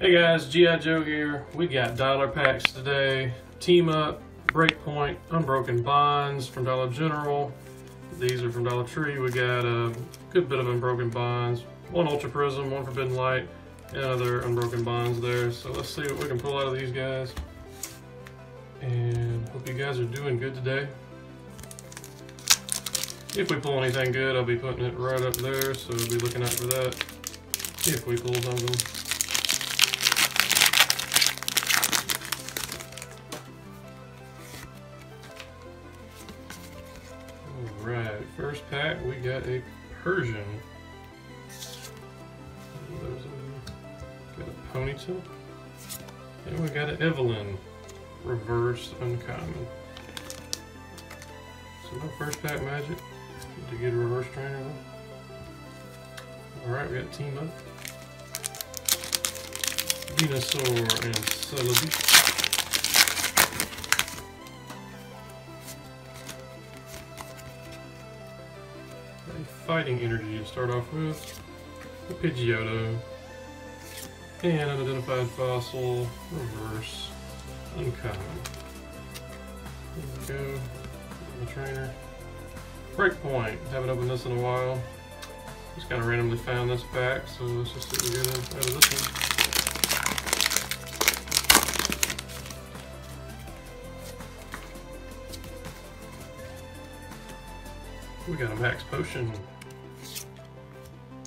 Hey guys, G.I. Joe here. We got dollar packs today. Team Up, Breakpoint, Unbroken Bonds from Dollar General. These are from Dollar Tree. We got a good bit of Unbroken Bonds. One Ultra Prism, one Forbidden Light, and other Unbroken Bonds there. So let's see what we can pull out of these guys. And hope you guys are doing good today. If we pull anything good, I'll be putting it right up there, so be looking out for that. If we pull something. First pack we got a Persian. Got a Ponyta. And we got an Evelyn. Reverse Uncommon. So no first pack magic. To get a reverse trainer. Alright, we got Team Up. Venusaur and Celebi. Fighting energy to start off with. A Pidgeotto. And unidentified fossil. Reverse. Uncommon. There we go. The trainer. Breakpoint. Haven't opened this in a while. Just kind of randomly found this pack, so let's just see what we get out of this one. We got a max potion.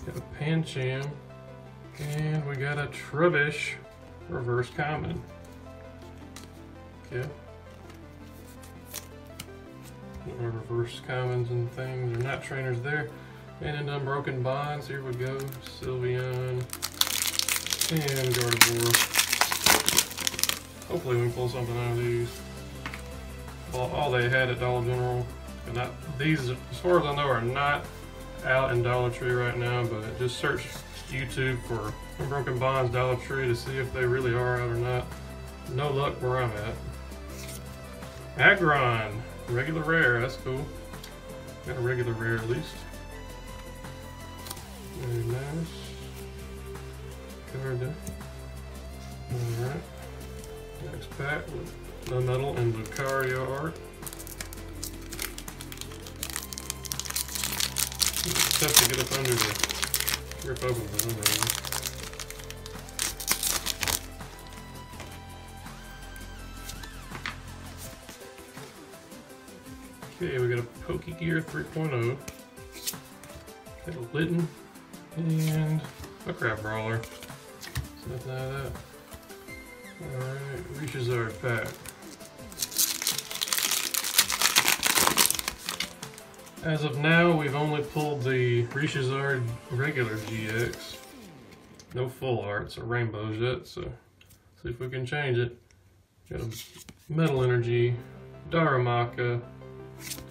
Got a Pancham. And we got a Trubbish reverse common. Okay. Reverse commons and things are not trainers there. And in Unbroken Bonds, here we go. Sylveon and Gardevoir. Hopefully we can pull something out of these. All, all they had at Dollar General. And these, as far as I know, are not out in Dollar Tree right now, but just search YouTube for Unbroken Bonds Dollar Tree to see if they really are out or not. No luck where I'm at. Aggron, regular rare, that's cool. Got a regular rare at least. Very nice. There. Alright. Next pack with the metal and Lucario art. It's tough to get up under the rip open some reason. Okay, we got a Pokegear 3.0. Got a Litten and a Crabrawler. So nothing out of that. Alright, Reshizard pack. As of now, we've only pulled the Reshizard regular GX. No full arts or rainbows yet, so see if we can change it. Got a Metal Energy, Darumaka,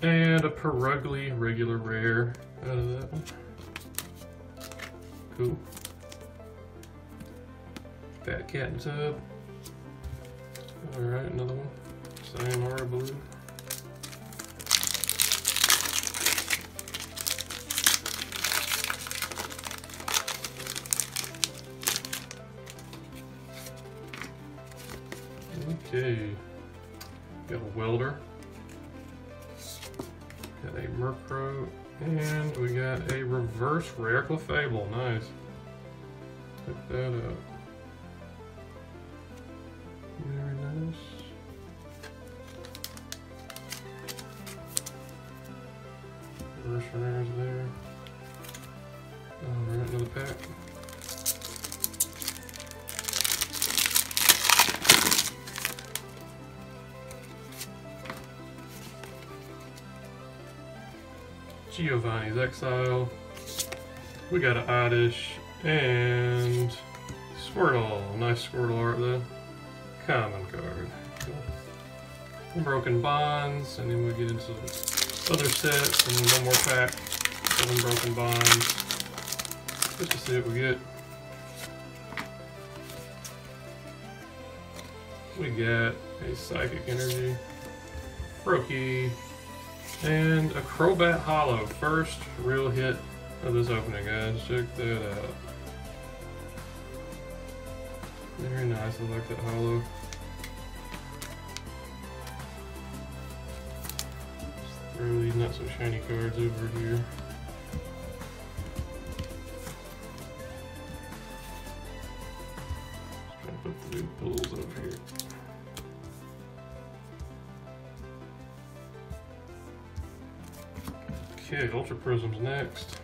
and a Purugly regular rare out of that one. Cool. Fat Cat and Tub. Alright, another one. Same Sayonara Blue. Okay. Got a welder. Got a Murkrow. And we got a reverse rare Clefable. Nice. Pick that up. Giovanni's Exile. We got an Oddish and Squirtle. Nice Squirtle art though. Common card. Cool. Broken Bonds, and then we get into other sets, and one more pack of Unbroken Bonds. Just to see what we get. We got a Psychic Energy, Froakie, and a Crobat Hollow. First real hit of this opening, guys. Check that out. Very nice. I like that hollow. Just throw these not so shiny cards over here. Just trying to put the new pulls over here. Okay, Ultra Prism's next.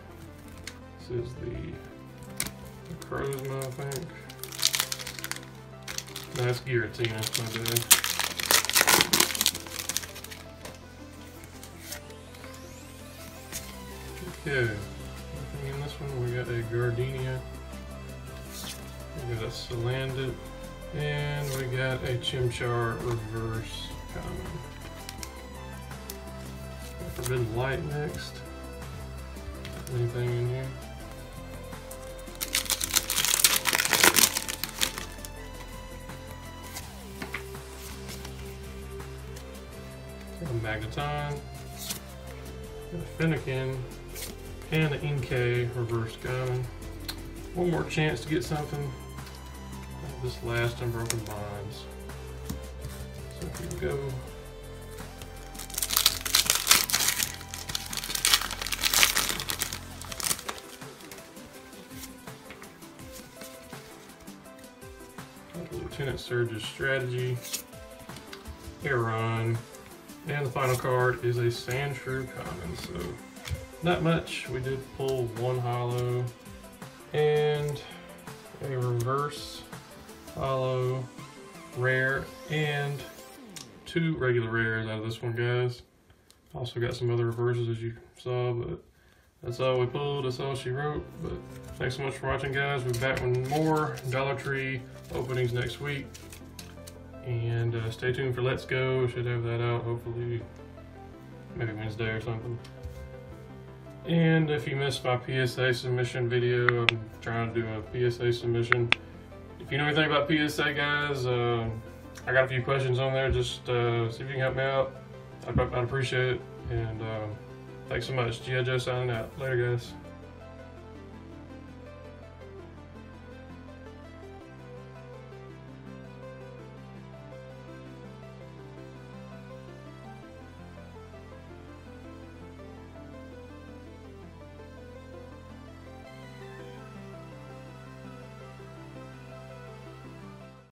This is the, Crozma, I think. Nice Giratina, my bad. Okay, in this one. We got a Gardenia. We got a Salandit. And we got a Chimchar reverse common. Forbidden Light next. Anything in here? Got a Magneton, got a Fennekin, and an Inkay reverse gun. One more chance to get something. This last Unbroken Bonds. So here we go. Lieutenant Surge's strategy, Aron, and the final card is a Sandshrew common. So not much. We did pull one hollow and a reverse hollow rare and two regular rares out of this one, guys. Also got some other reverses as you saw, but that's all we pulled. That's all she wrote. But thanks so much for watching, guys. We'll be back with more Dollar Tree openings next week. And uh, stay tuned for Let's Go. Should have that out hopefully maybe Wednesday or something. And if you missed my PSA submission video, I'm trying to do a PSA submission. If you know anything about PSA, guys, uh, I got a few questions on there. Just uh, see if you can help me out. I'd, I'd appreciate it. And uh, thanks so much. G.I. Joe signing out. Later, guys.